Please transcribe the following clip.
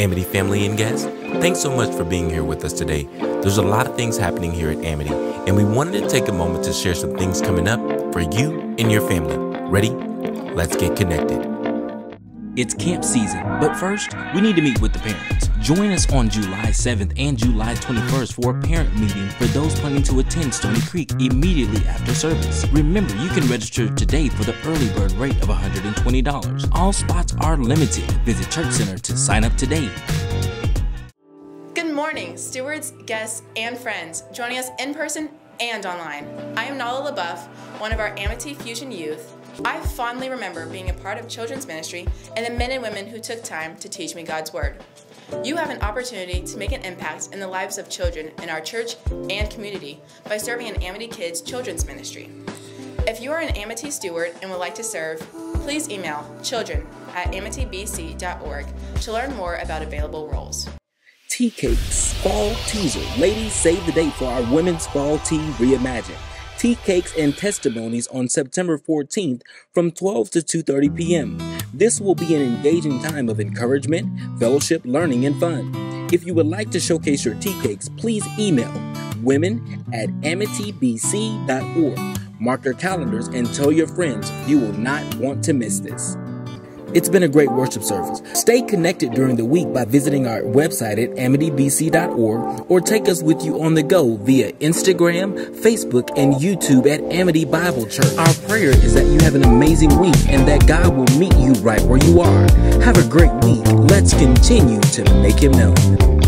Amity family and guests, thanks so much for being here with us today. There's a lot of things happening here at Amity, and we wanted to take a moment to share some things coming up for you and your family. Ready? Let's get connected. It's camp season, but first, we need to meet with the parents. Join us on July 7th and July 21st for a parent meeting for those planning to attend Stony Creek immediately after service. Remember, you can register today for the early bird rate of $120. All spots are limited. Visit Church Center to sign up today. Good morning, stewards, guests, and friends joining us in person and online. I am Nala LaBeouf, one of our Amity Fusion youth. I fondly remember being a part of children's ministry and the men and women who took time to teach me God's Word. You have an opportunity to make an impact in the lives of children in our church and community by serving in Amity Kids Children's Ministry. If you are an Amity steward and would like to serve, please email children at amitybc.org to learn more about available roles. Tea Cakes Fall Teaser. Ladies, save the date for our Women's Fall Tea Reimagined. Tea cakes and testimonies on September 14th from 12 to 2:30 p.m. This will be an engaging time of encouragement, fellowship, learning, and fun. If you would like to showcase your tea cakes, please email women at amitybc.org. Mark your calendars and tell your friends you will not want to miss this. It's been a great worship service. Stay connected during the week by visiting our website at amitybc.org or take us with you on the go via Instagram, Facebook, and YouTube at Amity Bible Church. Our prayer is that you have an amazing week and that God will meet you right where you are. Have a great week. Let's continue to make Him known.